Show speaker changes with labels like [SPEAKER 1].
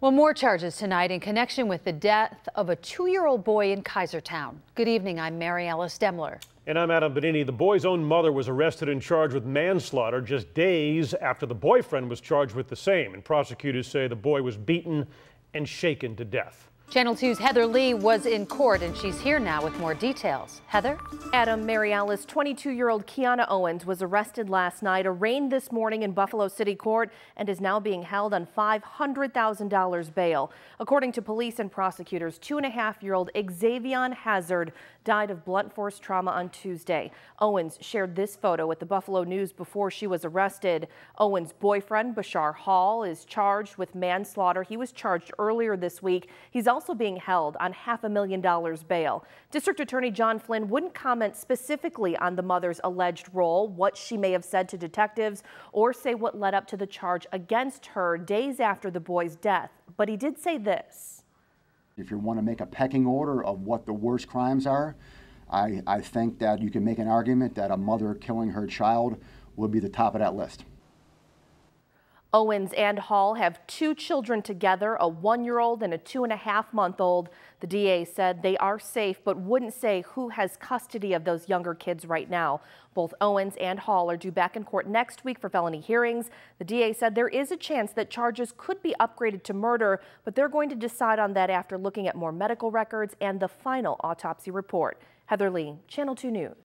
[SPEAKER 1] Well, more charges tonight in connection with the death of a two-year-old boy in Kaisertown. Good evening, I'm Mary Alice Demler.
[SPEAKER 2] And I'm Adam Benigni. The boy's own mother was arrested and charged with manslaughter just days after the boyfriend was charged with the same. And prosecutors say the boy was beaten and shaken to death.
[SPEAKER 1] Channel 2's Heather Lee was in court and she's here now with more details. Heather?
[SPEAKER 3] Adam Mary Alice, 22-year-old Kiana Owens was arrested last night, arraigned this morning in Buffalo City Court, and is now being held on $500,000 bail. According to police and prosecutors, two-and-a-half-year-old Xavion Hazard died of blunt force trauma on Tuesday. Owens shared this photo with the Buffalo News before she was arrested. Owens' boyfriend, Bashar Hall, is charged with manslaughter. He was charged earlier this week. He's also also being held on half a million dollars bail. District Attorney John Flynn wouldn't comment specifically on the mother's alleged role, what she may have said to detectives, or say what led up to the charge against her days after the boy's death. But he did say this.
[SPEAKER 4] If you want to make a pecking order of what the worst crimes are, I, I think that you can make an argument that a mother killing her child would be the top of that list.
[SPEAKER 3] Owens and Hall have two children together, a one-year-old and a two-and-a-half-month-old. The DA said they are safe, but wouldn't say who has custody of those younger kids right now. Both Owens and Hall are due back in court next week for felony hearings. The DA said there is a chance that charges could be upgraded to murder, but they're going to decide on that after looking at more medical records and the final autopsy report. Heather Lee, Channel 2 News.